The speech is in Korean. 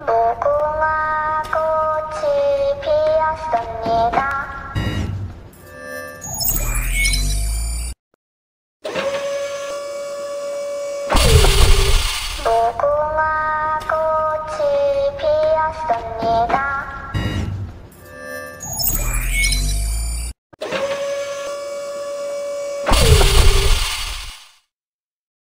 무궁화 꽃이 피었습니다. 무궁화 꽃이 피었습니다.